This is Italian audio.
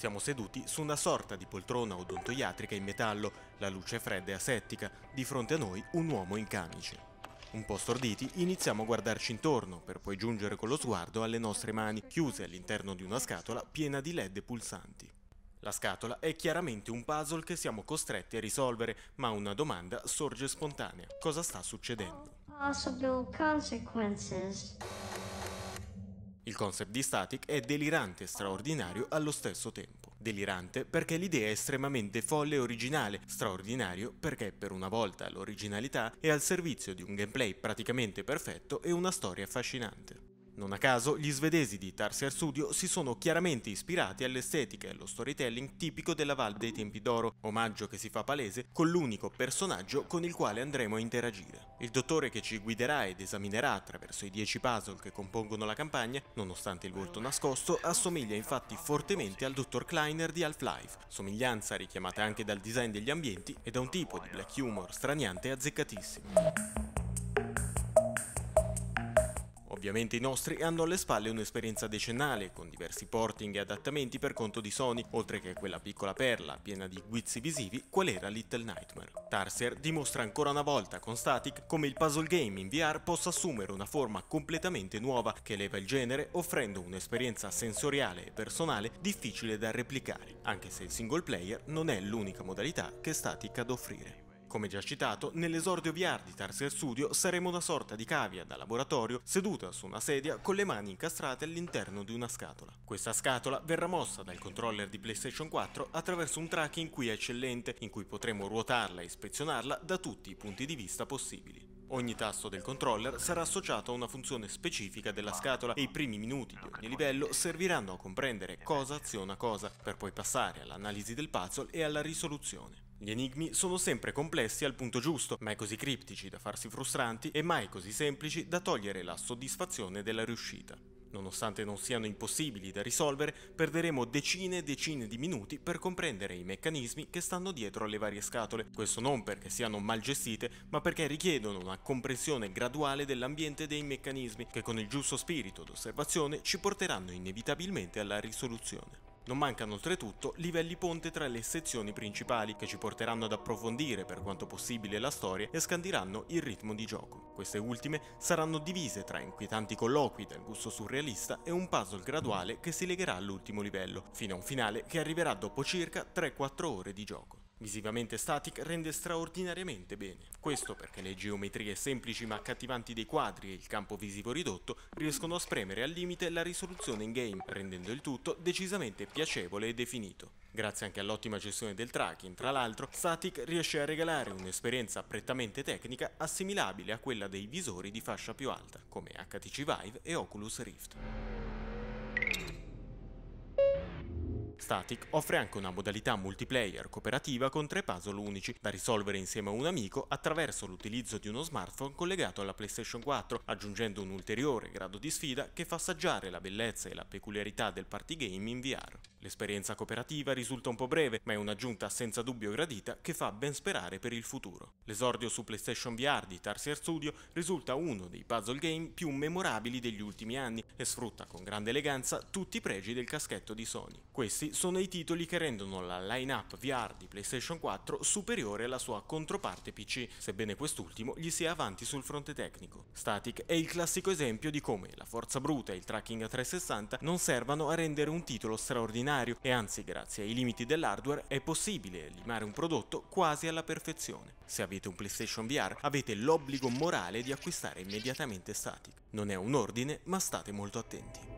Siamo seduti su una sorta di poltrona odontoiatrica in metallo, la luce fredda e asettica, di fronte a noi un uomo in camice. Un po' storditi iniziamo a guardarci intorno per poi giungere con lo sguardo alle nostre mani chiuse all'interno di una scatola piena di led pulsanti. La scatola è chiaramente un puzzle che siamo costretti a risolvere, ma una domanda sorge spontanea. Cosa sta succedendo? Possible consequences. Il concept di Static è delirante e straordinario allo stesso tempo. Delirante perché l'idea è estremamente folle e originale, straordinario perché per una volta l'originalità è al servizio di un gameplay praticamente perfetto e una storia affascinante. Non a caso, gli svedesi di Tarsier Studio si sono chiaramente ispirati all'estetica e allo storytelling tipico della Valve dei tempi d'oro, omaggio che si fa palese con l'unico personaggio con il quale andremo a interagire. Il dottore che ci guiderà ed esaminerà attraverso i 10 puzzle che compongono la campagna, nonostante il volto nascosto, assomiglia infatti fortemente al dottor Kleiner di Half-Life, somiglianza richiamata anche dal design degli ambienti e da un tipo di black humor straniante azzeccatissimo. Ovviamente i nostri hanno alle spalle un'esperienza decennale, con diversi porting e adattamenti per conto di Sony, oltre che quella piccola perla piena di guizzi visivi qual era Little Nightmare. Tarsier dimostra ancora una volta con Static come il puzzle game in VR possa assumere una forma completamente nuova che eleva il genere offrendo un'esperienza sensoriale e personale difficile da replicare, anche se il single player non è l'unica modalità che Static ad offrire. Come già citato, nell'esordio VR di Tarsier Studio saremo una sorta di cavia da laboratorio seduta su una sedia con le mani incastrate all'interno di una scatola. Questa scatola verrà mossa dal controller di PlayStation 4 attraverso un tracking qui eccellente in cui potremo ruotarla e ispezionarla da tutti i punti di vista possibili. Ogni tasto del controller sarà associato a una funzione specifica della scatola e i primi minuti di ogni livello serviranno a comprendere cosa aziona cosa, per poi passare all'analisi del puzzle e alla risoluzione. Gli enigmi sono sempre complessi al punto giusto, mai così criptici da farsi frustranti e mai così semplici da togliere la soddisfazione della riuscita. Nonostante non siano impossibili da risolvere, perderemo decine e decine di minuti per comprendere i meccanismi che stanno dietro alle varie scatole. Questo non perché siano mal gestite, ma perché richiedono una comprensione graduale dell'ambiente e dei meccanismi che con il giusto spirito d'osservazione ci porteranno inevitabilmente alla risoluzione. Non mancano oltretutto livelli ponte tra le sezioni principali che ci porteranno ad approfondire per quanto possibile la storia e scandiranno il ritmo di gioco. Queste ultime saranno divise tra inquietanti colloqui dal gusto surrealista e un puzzle graduale che si legherà all'ultimo livello, fino a un finale che arriverà dopo circa 3-4 ore di gioco. Visivamente Static rende straordinariamente bene. Questo perché le geometrie semplici ma accattivanti dei quadri e il campo visivo ridotto riescono a spremere al limite la risoluzione in game, rendendo il tutto decisamente piacevole e definito. Grazie anche all'ottima gestione del tracking, tra l'altro, Static riesce a regalare un'esperienza prettamente tecnica assimilabile a quella dei visori di fascia più alta, come HTC Vive e Oculus Rift. Static offre anche una modalità multiplayer cooperativa con tre puzzle unici da risolvere insieme a un amico attraverso l'utilizzo di uno smartphone collegato alla PlayStation 4, aggiungendo un ulteriore grado di sfida che fa assaggiare la bellezza e la peculiarità del party game in VR. L'esperienza cooperativa risulta un po' breve, ma è un'aggiunta senza dubbio gradita che fa ben sperare per il futuro. L'esordio su PlayStation VR di Tarsier Studio risulta uno dei puzzle game più memorabili degli ultimi anni e sfrutta con grande eleganza tutti i pregi del caschetto di Sony. Questi sono i titoli che rendono la line-up VR di PlayStation 4 superiore alla sua controparte PC, sebbene quest'ultimo gli sia avanti sul fronte tecnico. Static è il classico esempio di come la forza bruta e il tracking a 360 non servano a rendere un titolo straordinario e anzi grazie ai limiti dell'hardware è possibile limare un prodotto quasi alla perfezione. Se avete un PlayStation VR avete l'obbligo morale di acquistare immediatamente Static. Non è un ordine ma state molto attenti.